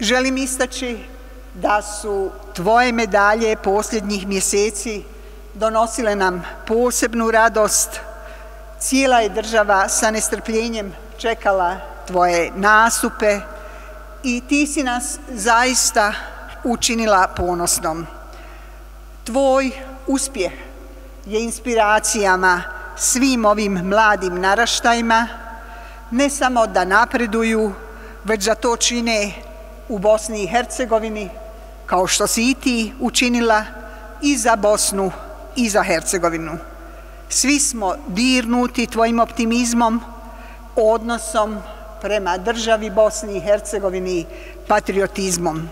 Želim istaći da su tvoje medalje posljednjih mjeseci donosile nam posebnu radost. Cijela je država sa nestrpljenjem čekala tvoje nastupe i ti si nas zaista učinila ponosnom. Tvoj uspjeh je inspiracijama svim ovim mladim naraštajima, ne samo da napreduju, već da to čine u Bosni i Hercegovini, kao što si i ti učinila i za Bosnu i za Hercegovinu. Svi smo dirnuti tvojim optimizmom, odnosom prema državi Bosni i Hercegovini, patriotizmom.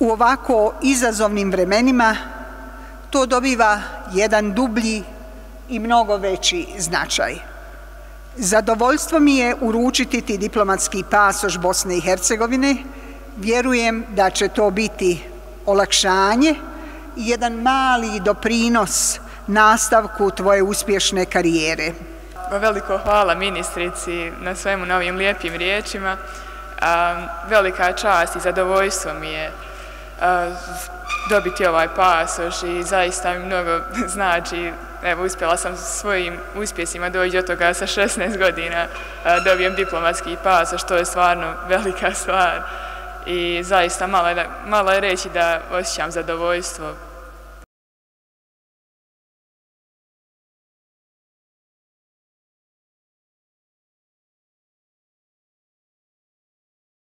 U ovako izazovnim vremenima to dobiva jedan dublji i mnogo veći značaj. Zadovoljstvo mi je uručiti ti diplomatski pasoš Bosne i Hercegovine. Vjerujem da će to biti olakšanje i jedan mali doprinos nastavku tvoje uspješne karijere. Veliko hvala ministrici na svemu na ovim lijepim riječima. Velika čast i zadovoljstvo mi je dobiti ovaj pasoš i zaista mi mnogo znači evo, uspjela sam svojim uspjesima doći od toga sa 16 godina dobijem diplomatski pasoš, što je stvarno velika stvar i zaista malo je, malo je reći da osjećam zadovoljstvo.